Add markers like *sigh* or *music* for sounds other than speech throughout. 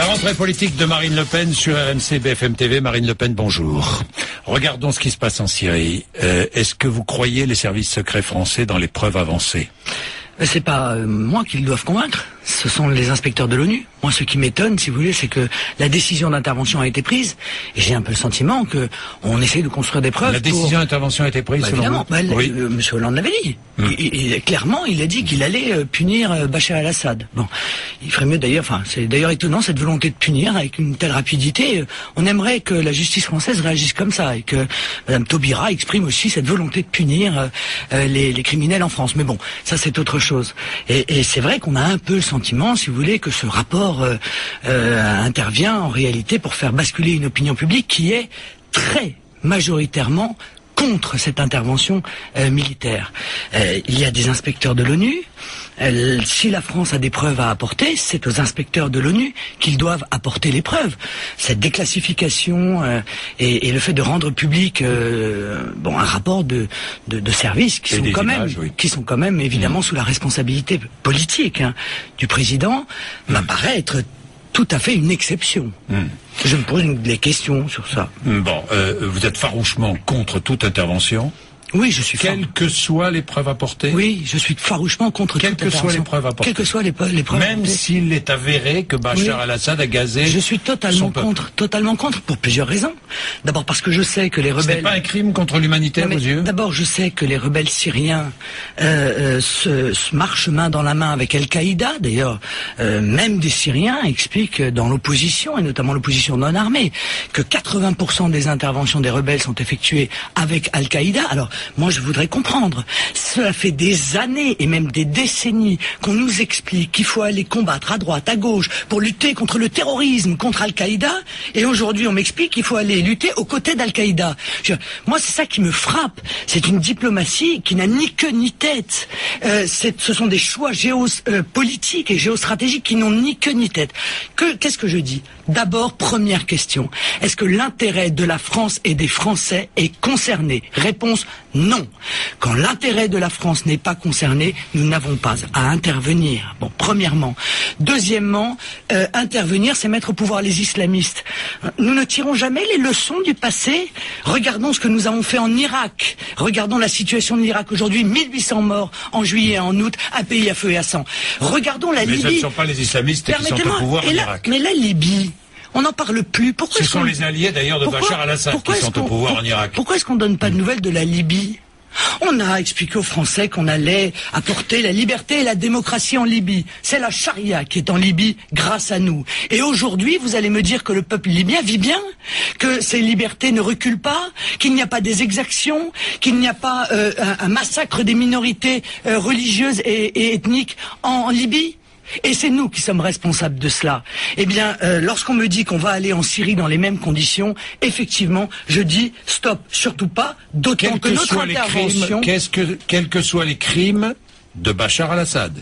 La rentrée politique de Marine Le Pen sur RMC BFM TV. Marine Le Pen, bonjour. Regardons ce qui se passe en Syrie. Euh, Est-ce que vous croyez les services secrets français dans les preuves avancées? C'est pas euh, moi qu'ils doivent convaincre, ce sont les inspecteurs de l'ONU. Moi, ce qui m'étonne, si vous voulez, c'est que la décision d'intervention a été prise, et j'ai un peu le sentiment que on essaye de construire des preuves. La pour- décision d'intervention a été prise Bah, selon évidemment, vous Bah, le- Oui. le- Monsieur Hollande l'avait dit. Il- il- clairement, il a dit qu'il allait euh, punir euh, Bachar el-Assad. Bon, il ferait mieux d'ailleurs. Enfin, c'est d'ailleurs étonnant cette volonté de punir avec une telle rapidité. Euh, On aimerait que la justice française réagisse comme ça et que Madame Taubira exprime aussi cette volonté de punir les, les criminels en France. Mais bon, ça c'est autre chose. Et, et c'est vrai qu'on a un peu le sentiment, si vous voulez, que ce rapport euh, euh, intervient en réalité pour faire basculer une opinion publique qui est très majoritairement contre cette intervention euh, militaire. Il y a des inspecteurs de l'ONU. Euh, si la France a des preuves à apporter, c'est aux inspecteurs de l'ONU qu'ils doivent apporter les preuves. Cette déclassification euh, et, et le fait de rendre public euh, bon un rapport de, de, de services qui Et sont quand images, même oui. qui sont quand même évidemment sous la responsabilité politique hein, du président m'apparaît être tout à fait une exception. Je me pose des questions sur ça. Bon, euh, vous êtes farouchement contre toute intervention, Oui, je suis quelles que soient les preuves apportées Oui, je suis farouchement contre Quelles que soient les preuves apportées. Quelles que soient les, preuves Même s'il est avéré que Bachar Oui. el-Assad a gazé Je suis totalement contre, totalement contre, pour plusieurs raisons. D'abord parce que je sais que les Ce n'est rebelles... pas un crime contre l'humanité à vos yeux D'abord, je sais que les rebelles syriens euh, euh, se, se marchent main dans la main avec Al-Qaïda. D'ailleurs, euh, même des Syriens expliquent dans l'opposition, et notamment l'opposition non armée, que 80% des interventions des rebelles sont effectuées avec Al-Qaïda. Alors, moi, je voudrais comprendre. Cela fait des années et même des décennies qu'on nous explique qu'il faut aller combattre à droite, à gauche, pour lutter contre le terrorisme, contre Al-Qaïda. Et aujourd'hui, on m'explique qu'il faut aller lutter aux côtés d'Al-Qaïda. Moi, c'est ça qui me frappe. C'est une diplomatie qui n'a ni queue ni tête. Euh, ce sont des choix géopolitiques et géostratégiques qui n'ont ni queue ni tête. Que- Qu'est-ce que je dis? D'abord, première question. Est-ce que l'intérêt de la France et des Français est concerné? Réponse non. Quand l'intérêt de la France n'est pas concerné, nous n'avons pas à intervenir. Bon, premièrement. Deuxièmement, euh, intervenir, c'est mettre au pouvoir les islamistes. Nous ne tirons jamais les leçons du passé. Regardons ce que nous avons fait en Irak. Regardons la situation de l'Irak aujourd'hui. 1800 morts en juillet et en août, un pays à feu et à sang. Regardons la Mais ce ne Libye. sont pas les islamistes qui sont au Permettez-moi. pouvoir en Irak. Mais la Libye, on n'en parle plus. Pourquoi Ce sont les alliés d'ailleurs de pourquoi- Bachar al-Assad qui sont au pouvoir en Irak. Pourquoi est-ce qu'on donne pas de nouvelles de la Libye? On a expliqué aux Français qu'on allait apporter la liberté et la démocratie en Libye. C'est la charia qui est en Libye grâce à nous. Et aujourd'hui, vous allez me dire que le peuple libyen vit bien, que ses libertés ne reculent pas, qu'il n'y a pas des exactions, qu'il n'y a pas euh, un, un massacre des minorités euh, religieuses et, et ethniques en, en Libye? Et c'est nous qui sommes responsables de cela. Eh bien, euh, lorsqu'on me dit qu'on va aller en Syrie dans les mêmes conditions, effectivement, je dis stop, surtout pas, d'autant Quels que que notre soient les intervention... crimes, que, quels que soient les crimes de Bachar al-Assad.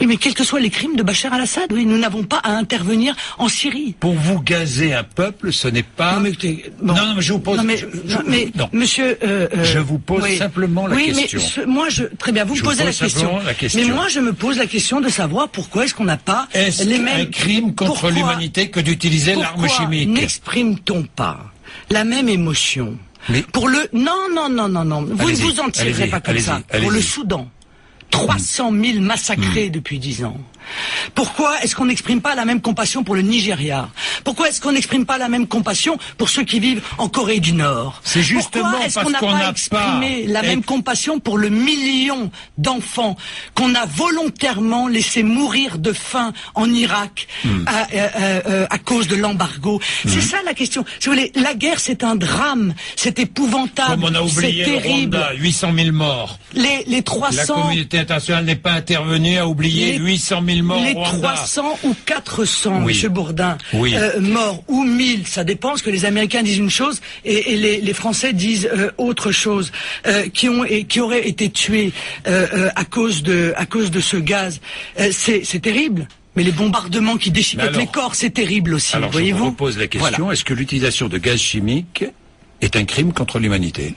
Oui, mais quels que soient les crimes de Bachar al-Assad, oui, nous n'avons pas à intervenir en Syrie. Pour vous gazer un peuple, ce n'est pas. Non, mais bon. non, non, mais je vous pose. Non, mais, je- je- non, mais, non. monsieur, euh, euh, Je vous pose simplement la oui, question. mais ce- moi, je, très bien, vous me vous posez la question. la question. Mais moi, je me pose la question de savoir pourquoi est-ce qu'on n'a pas Est-ce les un mêmes crime contre l'humanité que d'utiliser l'arme chimique N'exprime-t-on pas la même émotion Mais- pour le non non non non non vous ne vous en tirerez pas comme ça pour le Soudan 300 000 massacrés depuis 10 ans. Pourquoi est-ce qu'on n'exprime pas la même compassion pour le Nigeria? Pourquoi est-ce qu'on n'exprime pas la même compassion pour ceux qui vivent en Corée du Nord? C'est justement Pourquoi est-ce parce qu'on n'a pas exprimé pas la même compassion pour le million d'enfants qu'on a volontairement laissé mourir de faim en Irak Hmm. à, euh, euh, euh, à cause de l'embargo? C'est ça la question. Si vous voulez, la guerre c'est un drame, c'est épouvantable, Comme on a c'est terrible. Rwanda, 800 000 morts. Les, les La 300 communauté internationale n'est pas intervenue à oublier Les- 800 000 morts les au Rwanda. 300 ou 400, Oui. Monsieur Bourdin, Oui. euh, morts ou 1000, ça dépend, parce que les Américains disent une chose et, et les, les Français disent euh, autre chose, euh, qui ont et qui auraient été tués à cause de à cause de ce gaz. C'est terrible. Mais les bombardements qui alors- les corps, c'est terrible aussi. Alors je voyez-vous vous repose la question Voilà. est-ce que l'utilisation de gaz chimique est un crime contre l'humanité?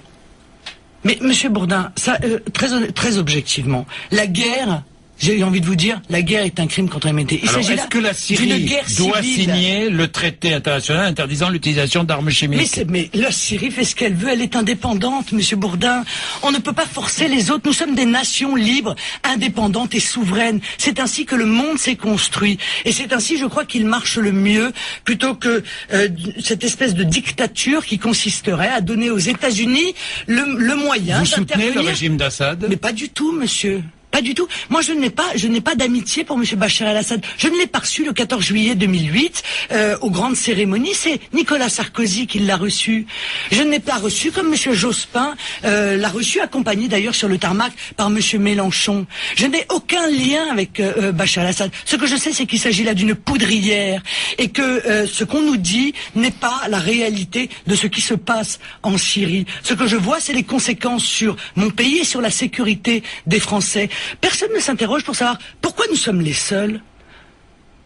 Mais Monsieur Bourdin, ça, euh, très, honnête- très objectivement, la guerre, j'ai envie de vous dire, la guerre est un crime contre l'humanité. Il s'agit est-ce que la Syrie doit signer le traité international interdisant l'utilisation d'armes chimiques mais, mais, la Syrie fait ce qu'elle veut, elle est indépendante, Monsieur Bourdin. On ne peut pas forcer les autres. Nous sommes des nations libres, indépendantes et souveraines. C'est ainsi que le monde s'est construit. Et c'est ainsi, je crois, qu'il marche le mieux, plutôt que euh, cette espèce de dictature qui consisterait à donner aux États-Unis le, le moyen Vous soutenez le régime d'Assad? Mais pas du tout, monsieur. Pas du tout. Moi, je n'ai pas, d'amitié pour M. Bachar el-Assad. Je ne l'ai pas reçu le 14 juillet 2008 euh, aux grandes cérémonies. C'est Nicolas Sarkozy qui l'a reçu. Je ne l'ai pas reçu comme M. Jospin euh, l'a reçu, accompagné d'ailleurs sur le tarmac par M. Mélenchon. Je n'ai aucun lien avec euh, Bachar el-Assad. Ce que je sais, c'est qu'il s'agit là d'une poudrière et que ce qu'on nous dit n'est pas la réalité de ce qui se passe en Syrie. Ce que je vois, c'est les conséquences sur mon pays et sur la sécurité des Français. Personne ne s'interroge pour savoir pourquoi nous sommes les seuls.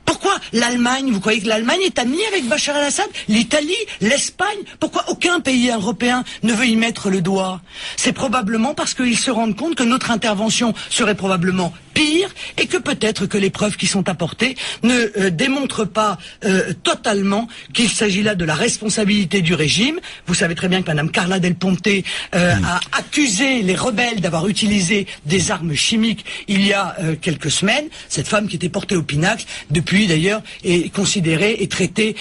Pourquoi l'Allemagne Vous croyez que l'Allemagne est amie avec Bachar el-Assad L'Italie L'Espagne? Pourquoi aucun pays européen ne veut y mettre le doigt? C'est probablement parce qu'ils se rendent compte que notre intervention serait probablement pire et que peut-être que les preuves qui sont apportées ne euh, démontrent pas euh, totalement qu'il s'agit là de la responsabilité du régime. Vous savez très bien que Madame Carla Del Ponte euh, a accusé les rebelles d'avoir utilisé des armes chimiques il y a quelques semaines. Cette femme qui était portée au pinacle, depuis d'ailleurs, est considérée et traitée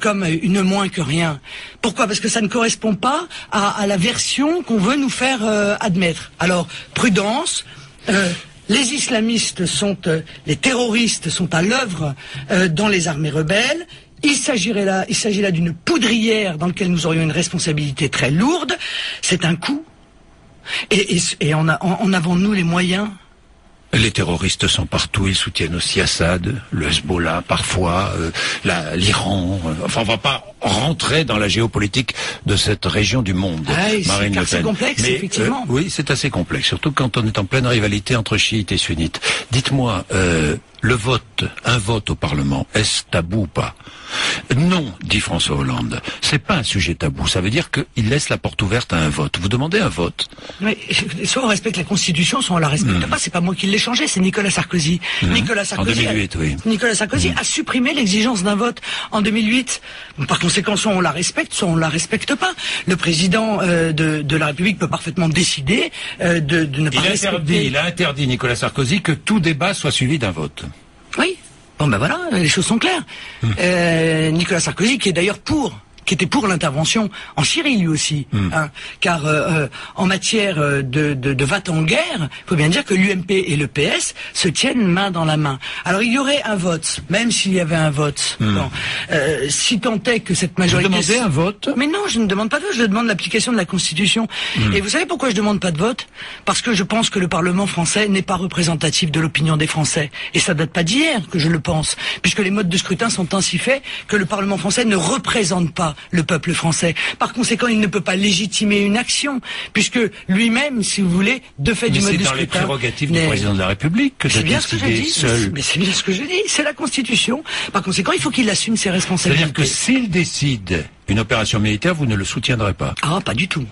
comme une moins que rien. Pourquoi? Parce que ça ne correspond pas à, à la version qu'on veut nous faire admettre. Alors, prudence. Euh, les islamistes sont, euh, les terroristes sont à l'œuvre euh, dans les armées rebelles. Il s'agirait là, il s'agit là d'une poudrière dans laquelle nous aurions une responsabilité très lourde. C'est un coup. Et, en, avons-nous les moyens? Les terroristes sont partout, ils soutiennent aussi Assad, le Hezbollah parfois, euh, l'Iran. Enfin, on va pas rentrer dans la géopolitique de cette région du monde. Ah, Marine Le Pen. Complexe, Mais, effectivement. Euh, oui, c'est assez complexe, surtout quand on est en pleine rivalité entre chiites et sunnites. Dites-moi, euh, le vote, un vote au Parlement, est-ce tabou ou pas? Non, dit François Hollande. C'est pas un sujet tabou. Ça veut dire qu'il laisse la porte ouverte à un vote. Vous demandez un vote. Mais soit on respecte la Constitution, soit on la respecte Mm. pas. C'est pas moi qui l'ai changé, c'est Nicolas Sarkozy. Nicolas Sarkozy. En 2008, a, oui. Nicolas Sarkozy a supprimé l'exigence d'un vote en 2008. Par conséquent, soit on la respecte, soit on la respecte pas. Le président euh, de, de la République peut parfaitement décider euh, de, de ne pas Il respecter. interdit, il a interdit, Nicolas Sarkozy, que tout débat soit suivi d'un vote. Oui. Bon ben voilà, les choses sont claires. Euh, Nicolas Sarkozy, qui est d'ailleurs pour qui était pour l'intervention en Syrie lui aussi, hein, car euh, euh, en matière euh, de, de, de va en guerre, il faut bien dire que l'UMP et le PS se tiennent main dans la main. Alors il y aurait un vote, même s'il y avait un vote, bon, euh, si tant est que cette Vous majorité... demandez un vote? Mais non, je ne demande pas de vote, je demande l'application de la Constitution. Et vous savez pourquoi je demande pas de vote? Parce que je pense que le Parlement français n'est pas représentatif de l'opinion des Français. Et ça date pas d'hier que je le pense, puisque les modes de scrutin sont ainsi faits que le Parlement français ne représente pas le peuple français. Par conséquent, il ne peut pas légitimer une action, puisque lui-même, si vous voulez, de fait Mais du mode c'est de dans les scrutin... prérogatives du président de la République que c'est de bien ce que seul. Mais c'est bien ce que je dis. C'est la Constitution. Par conséquent, il faut qu'il assume ses responsabilités. C'est-à-dire que s'il décide une opération militaire, vous ne le soutiendrez pas. Ah, pas du tout.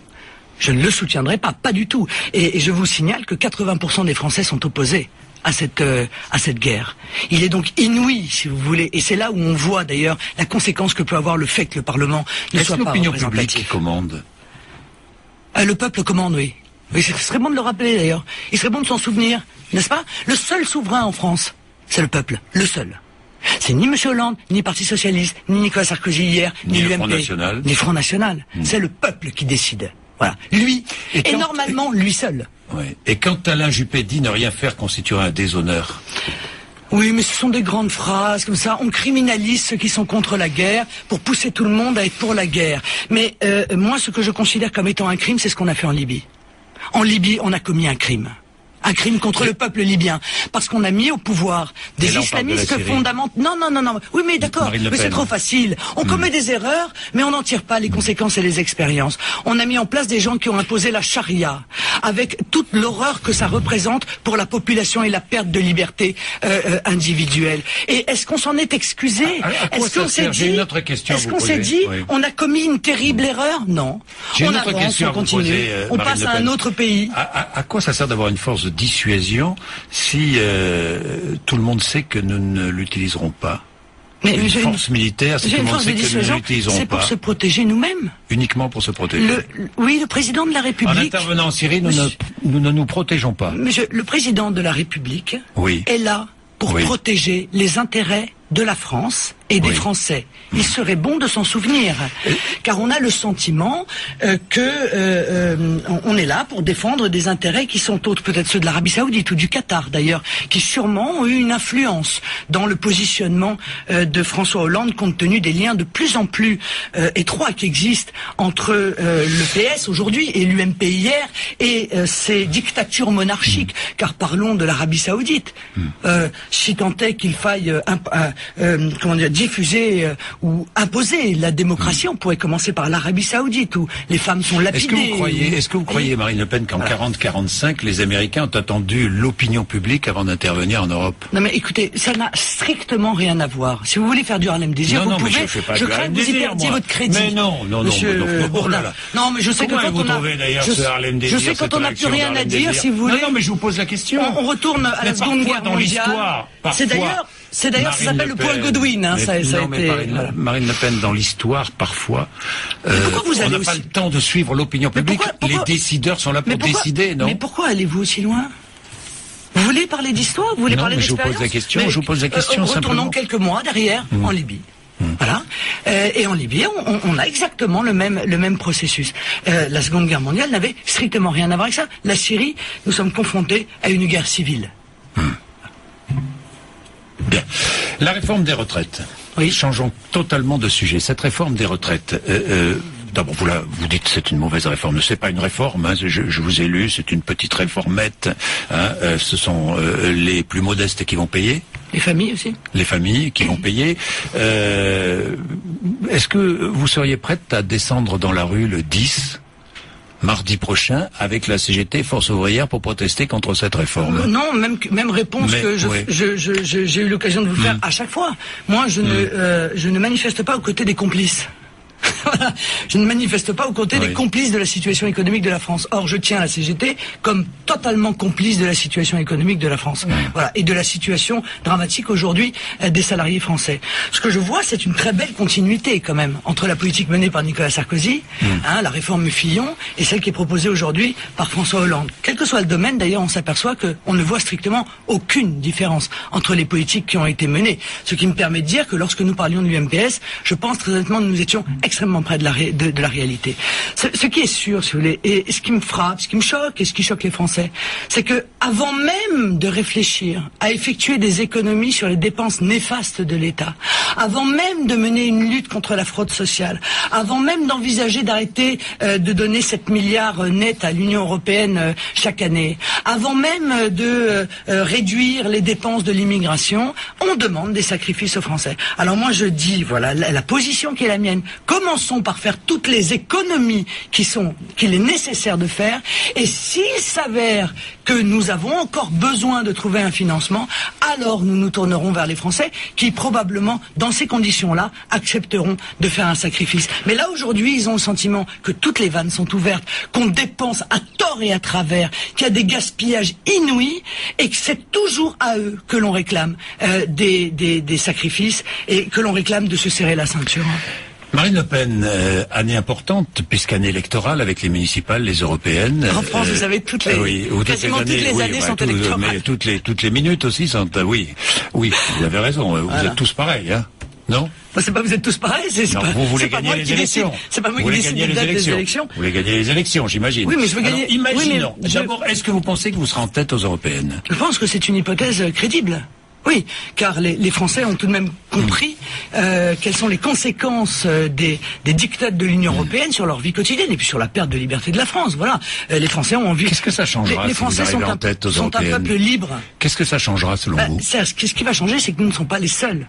Je ne le soutiendrai pas, pas du tout. Et, et je vous signale que 80% des Français sont opposés à cette euh, à cette guerre. Il est donc inouï, si vous voulez, et c'est là où on voit d'ailleurs la conséquence que peut avoir le fait que le Parlement ne soit pas l'opinion publique qui représentatif. commande Euh, le peuple commande, oui. Oui, ce serait bon de le rappeler d'ailleurs. Il serait bon de s'en souvenir, n'est-ce pas? Le seul souverain en France, c'est le peuple, le seul. C'est ni M. Hollande, ni Parti Socialiste, ni Nicolas Sarkozy hier, Ni ni, l'UMP, Front National. ni Front National. C'est le peuple qui décide. Voilà. Lui, Et normalement, lui seul. Et quand Alain Juppé dit ne rien faire constituerait un déshonneur, Oui, mais ce sont des grandes phrases comme ça. On criminalise ceux qui sont contre la guerre pour pousser tout le monde à être pour la guerre. Mais euh, moi, ce que je considère comme étant un crime, c'est ce qu'on a fait en Libye. En Libye, on a commis un crime. Un crime contre le peuple libyen. Parce qu'on a mis au pouvoir des là, de islamistes fondamentaux. Non, non, non, non. Oui, mais d'accord. Mais c'est. Hmm. trop facile. On commet des erreurs, mais on n'en tire pas les conséquences et les expériences. On a mis en place des gens qui ont imposé la charia, avec toute l'horreur que ça représente pour la population et la perte de liberté euh, euh, individuelle. Et est-ce qu'on s'en est excusé? Est-ce qu'on s'est dit Est-ce qu'on s'est dit Oui. on a commis une terrible erreur? Non. J'ai on une autre avance, question on continue, poser, euh, on passe à un autre pays. à, à- à quoi ça sert d'avoir une force de dissuasion si euh, tout le monde sait que nous ne l'utiliserons pas Mais Une force militaire, si tout le monde sait que nous l'utiliserons pour se protéger nous-mêmes. uniquement pour se protéger. Le- oui, le président de la En République. intervenant en Syrie, nous ne, nous ne nous protégeons pas. Monsieur, le président de la République Oui. est là pour Oui. protéger les intérêts de la France et des Oui. Français. Il serait bon de s'en souvenir, car on a le sentiment euh, que euh, euh, on- est là pour défendre des intérêts qui sont autres, peut-être ceux de l'Arabie Saoudite ou du Qatar d'ailleurs, qui sûrement ont eu une influence dans le positionnement euh, de François Hollande, compte tenu des liens de plus en plus euh, étroits qui existent entre euh, le PS aujourd'hui et l'UMP hier et euh, ces dictatures monarchiques. Car parlons de l'Arabie Saoudite. Euh, si tant est qu'il faille euh, euh, euh, comment dire, diffuser euh, ou imposer la démocratie, on pourrait commencer par l'Arabie Saoudite où les femmes sont lapidées. Est-ce que vous croyez, est-ce que vous croyez, Marine Le Pen, qu'en 40-45, les Américains ont attendu l'opinion publique avant d'intervenir en Europe? Non mais écoutez, ça n'a strictement rien à voir. Si vous voulez faire du Harlem Désir, Non, vous non, mais pouvez. je fais pas du crains que vous y perdiez votre crédit. Mais non, non, non, Monsieur non, oh là Bourdin. là. Non, mais je sais Comment que quand avez-vous on a, je, ce Harlem je sais quand on n'a plus rien à dire, si vous voulez. Non, non, mais je vous pose la question. On, on retourne à Mais la Seconde Guerre mondiale. C'est d'ailleurs, c'est d'ailleurs, ça s'appelle le point. Godwin. Hein, Mais ça, ça a non, été. Marine, voilà. Marine Le Pen, dans l'histoire, parfois, euh, vous on n'a pas le temps de suivre l'opinion publique. pourquoi- pourquoi- Les décideurs sont là pour pourquoi, décider, non mais pourquoi allez-vous aussi loin? Vous voulez parler d'histoire Vous voulez Non, parler mais je vous pose d'expérience la question, Mais, je vous pose la question euh, Retournons simplement. Hmm. quelques mois derrière, en Libye. Voilà. Euh, et en Libye, on, a exactement le même le même processus. Euh, la Seconde Guerre mondiale n'avait strictement rien à voir avec ça. La Syrie, nous sommes confrontés à une guerre civile. Bien. La réforme des retraites. Oui. Changeons totalement de sujet. Cette réforme des retraites. euh, euh, D'abord, vous, la- vous dites que c'est une mauvaise réforme. C'est pas une réforme. hein, je, je vous ai lu. C'est une petite réformette. hein, euh, ce sont les plus modestes qui vont payer, Les familles aussi. les familles qui vont payer. Euh, Est-ce que vous seriez prête à descendre dans la rue le 10 mardi prochain avec la CGT Force ouvrière pour protester contre cette réforme Non, même même réponse Mais, que je- ouais. je- je- je- j'ai eu l'occasion de vous faire à chaque fois. Moi, je ne euh, je ne manifeste pas aux côtés des complices. Voilà. *laughs* Je ne manifeste pas aux côtés Oui. des complices de la situation économique de la France. Or, je tiens la CGT comme totalement complice de la situation économique de la France. Voilà. Et de la situation dramatique aujourd'hui euh, des salariés français. Ce que je vois, c'est une très belle continuité quand même entre la politique menée par Nicolas Sarkozy, hein, la réforme Fillon, et celle qui est proposée aujourd'hui par François Hollande. Quel que soit le domaine, d'ailleurs, on s'aperçoit qu'on ne voit strictement aucune différence entre les politiques qui ont été menées. Ce qui me permet de dire que lorsque nous parlions de l'UMPS, je pense très honnêtement que nous étions extrêmement près de la, réalité. Ce, qui est sûr, si vous voulez, et ce qui me frappe, ce qui me choque et ce qui choque les Français, c'est que avant même de réfléchir à effectuer des économies sur les dépenses néfastes de l'État, avant même de mener une lutte contre la fraude sociale, avant même d'envisager d'arrêter euh, de donner 7 milliards euh, nets à l'Union européenne euh, chaque année, avant même de réduire les dépenses de l'immigration, on demande des sacrifices aux Français. Alors moi je dis, voilà, la, la position qui est la mienne, commençons par faire toutes les économies qu'il est nécessaire de faire, et s'il s'avère que nous avons encore besoin de trouver un financement, alors nous nous tournerons vers les Français qui probablement, dans ces conditions-là, accepteront de faire un sacrifice. Mais là aujourd'hui, ils ont le sentiment que toutes les vannes sont ouvertes, qu'on dépense à tort et à travers, qu'il y a des gaspillages inouïs et que c'est toujours à eux que l'on réclame euh, des sacrifices et que l'on réclame de se serrer la ceinture. Marine Le Pen, euh, année importante, puisqu'année électorale avec les municipales, les européennes. En France, vous savez, toutes les- euh, oui, ou toutes les oui, années bah, tout-. Mais toutes les, toutes les minutes aussi sont... euh, oui, oui, vous avez raison, euh, vous Voilà. êtes tous pareils, hein non Bah, c'est pas vous êtes tous pareils, c'est pas, vous voulez gagner les élections. C'est pas moi vous qui décide les élections. Vous voulez gagner les élections, j'imagine. Oui, mais je veux gagner- imaginons. oui, D'abord, est-ce que vous pensez que vous serez en tête aux européennes? Je pense que c'est une hypothèse euh, crédible. Oui, car les, les Français ont tout de même compris euh, quelles sont les conséquences euh, des, des dictats de l'Union européenne sur leur vie quotidienne et puis sur la perte de liberté de la France. Voilà, Euh, les Français ont envie. Qu'est-ce que ça changera Les, les si vous Français sont, en un, tête aux sont un européennes peuple libre. Qu'est-ce que ça changera selon Bah, vous ce, qui, va changer, c'est que nous ne sommes pas les seuls.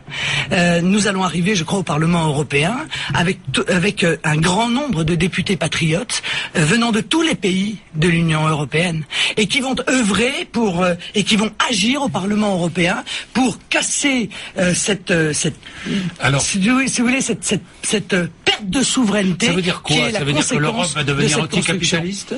Euh, nous allons arriver, je crois, au Parlement européen avec, avec euh, un grand nombre de députés patriotes euh, venant de tous les pays de l'Union européenne et qui vont œuvrer pour euh, et qui vont agir au Parlement européen pour casser euh, cette, euh, cette, Alors- si vous, si vous voulez, cette, cette, cette euh, perte de souveraineté. Ça veut dire qui quoi est la Ça veut dire que l'Europe va de devenir anticapitaliste?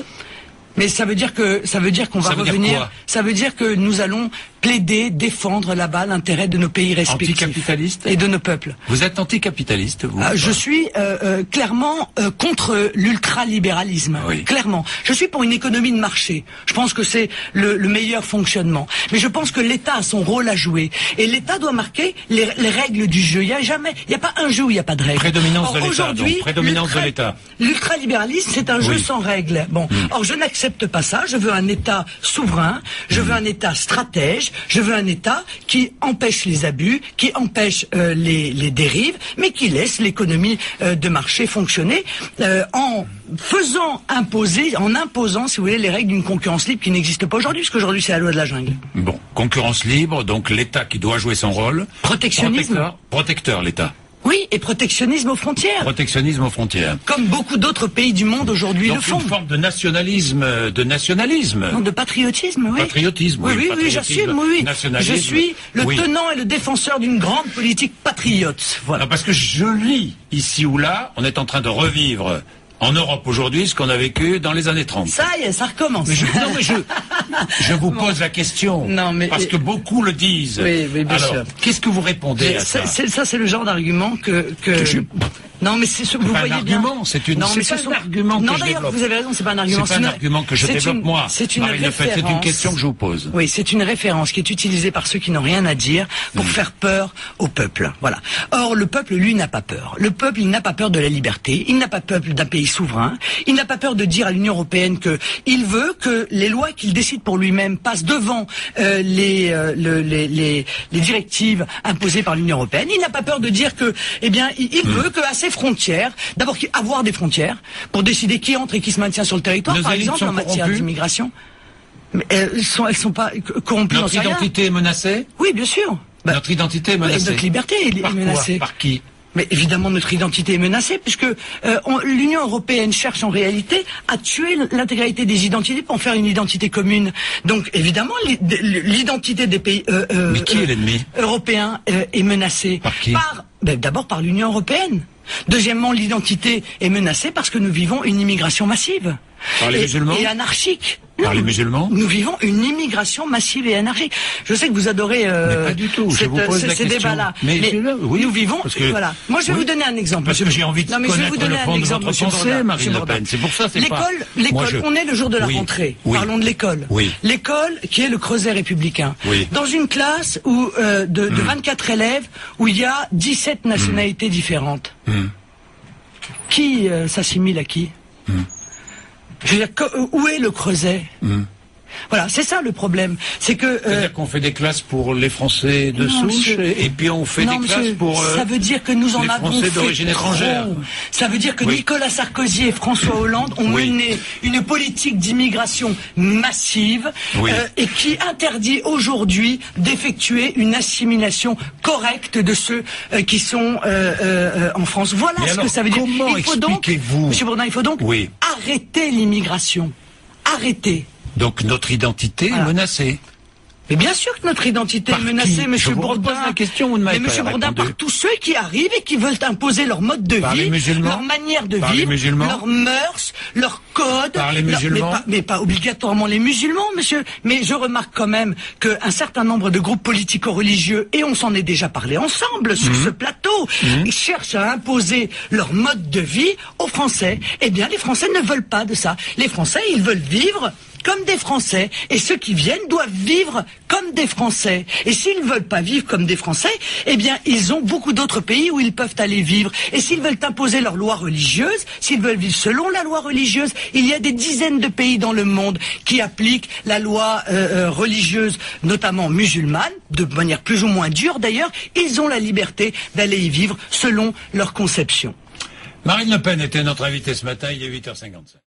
Mais ça veut dire que ça veut dire qu'on va revenir. ça veut dire que nous allons plaider, défendre là-bas l'intérêt de nos pays respectifs Anticapitaliste et de nos peuples. Vous êtes anticapitaliste, vous Ah, ou je suis euh, euh, clairement euh, contre l'ultralibéralisme. Oui. Clairement. Je suis pour une économie de marché. Je pense que c'est le, le meilleur fonctionnement. Mais je pense que l'État a son rôle à jouer. Et l'État doit marquer les, les règles du jeu. Il n'y a jamais, il n'y a pas un jeu où il n'y a pas de règles. Prédominance Or, de l'État. Prédominance de l'État. L'ultralibéralisme, c'est un jeu Oui. Hmm. sans règles. Bon. Or, je n'accepte pas ça. Je veux un État souverain. Je veux un État stratège. Je veux un État qui empêche les abus, qui empêche euh, les, les dérives, mais qui laisse l'économie euh, de marché fonctionner euh, en faisant imposer, en imposant, si vous voulez, les règles d'une concurrence libre qui n'existe pas aujourd'hui, parce qu'aujourd'hui c'est la loi de la jungle. Bon, concurrence libre, donc l'État qui doit jouer son rôle. Protectionnisme. Protecteur, protecteur l'État. Oui, et protectionnisme aux frontières, Protectionnisme aux frontières. comme beaucoup d'autres pays du monde aujourd'hui le font. une forme de nationalisme, euh, de nationalisme. Non, de patriotisme, oui. Patriotisme, oui. oui, Oui, oui, j'assume, oui, nationalisme, Je suis le oui. tenant et le défenseur d'une grande politique patriote. Voilà. Parce que je lis ici ou là, on est en train de revivre en Europe aujourd'hui ce qu'on a vécu dans les années 30. Ça y est, ça recommence. Mais je, non, mais je, *laughs* je vous pose la question. Non, mais- parce que beaucoup le disent. Oui, oui, bien Alors, sûr. qu'est-ce que vous répondez à ça ça, c'est le genre d'argument que, que... je- Non, mais c'est ce que vous pas un voyez bien. argument, c'est une- Non, c'est mais pas ce un sont- argument que Non, je développe. vous avez raison, c'est pas un argument. C'est pas un argument que je développe une- moi. C'est une Marine Le Pen, c'est une référence. question que je vous pose. Oui, c'est une référence qui est utilisée par ceux qui n'ont rien à dire pour Hmm. faire peur au peuple. Voilà. Or, le peuple, lui, n'a pas peur. Le peuple, il n'a pas peur de la liberté. Il n'a pas peur d'un pays souverain. Il n'a pas peur de dire à l'Union européenne que il veut que les lois qu'il décide pour lui-même passent devant euh, les, euh, le- les, les, les directives imposées par l'Union européenne. Il n'a pas peur de dire que, eh bien, il, il Hmm. veut qu'à frontières, d'abord avoir des frontières pour décider qui entre et qui se maintient sur le territoire, Nos par exemple en matière d'immigration. Euh, elles sont, elles sont pas corrompues dans Notre identité est menacée? Oui, bien sûr. Bah, Notre identité est menacée. notre liberté est, Par est quoi? menacée. Par qui? Mais évidemment, notre identité est menacée, puisque euh, on- l'Union européenne cherche en réalité à tuer l'intégralité des identités pour en faire une identité commune. Donc, évidemment, l'i- l'identité des pays euh, Mais qui est l'ennemi? européens est menacée. Par qui? Ben, D'abord par l'Union européenne. Deuxièmement, l'identité est menacée parce que nous vivons une immigration massive. Par les et, musulmans Et anarchique. Par les musulmans Nous vivons une immigration massive et anarchique. Je sais que vous adorez euh, Mais pas du tout, je cette- vous pose ces- la ces question. débats-là. Mais oui, nous vivons. parce que- voilà. Moi, je vais oui. vous donner un exemple. Parce que j'ai envie de non, mais je vais vous connaître donner le un fond de exemple, votre pensée, Marine Le. Pen. C'est pour ça, c'est pas- L'école, je- On est le jour de la Oui, rentrée. oui. Parlons de l'école. Oui. L'école, qui est le creuset républicain. Dans une classe où euh, de, Hmm. de 24 élèves, où il y a 17 nationalités différentes. Hmm. Qui euh, s'assimile à qui? Euh, où est le creuset? Hmm. Voilà, c'est ça le problème. C'est que euh, C'est-à-dire qu'on fait des classes pour les Français de Non, souche monsieur. et puis on fait non, des classes pour euh, ça veut dire que nous en les avons fait d'origine étrangère. Ça veut dire que Oui. Nicolas Sarkozy et François Hollande ont Oui. mené une politique d'immigration massive Oui. euh, et qui interdit aujourd'hui d'effectuer une assimilation correcte de ceux qui sont en France. Voilà Mais ce alors, que ça veut dire. comment il faut donc, Monsieur Bourdin, il faut donc arrêter l'immigration. Arrêter. Donc notre identité Voilà. est menacée. Mais bien sûr que notre identité Par est menacée, Monsieur Je vous Bourdin. la question, vous ne Mais Monsieur Bourdin, par tous ceux qui arrivent et qui veulent imposer leur mode de Par vie, leur manière de Par vivre, leurs mœurs, leurs codes. Par les leur- musulmans mais, pas, mais pas obligatoirement les musulmans, monsieur. Mais je remarque quand même qu'un certain nombre de groupes politico-religieux, et on s'en est déjà parlé ensemble sur Mhm. ce plateau, ils cherchent à imposer leur mode de vie aux Français. Eh bien, les Français ne veulent pas de ça. Les Français, ils veulent vivre comme des Français. Et ceux qui viennent doivent vivre comme des Français. Et s'ils ne veulent pas vivre comme des Français, eh bien, ils ont beaucoup d'autres pays où ils peuvent aller vivre. Et s'ils veulent imposer leurs lois religieuses, s'ils veulent vivre selon la loi religieuse, il y a des dizaines de pays dans le monde qui appliquent la loi euh, euh, religieuse, notamment musulmane, de manière plus ou moins dure d'ailleurs. Ils ont la liberté d'aller y vivre selon leur conception. Marine Le Pen était notre invitée ce matin, il est 8h55.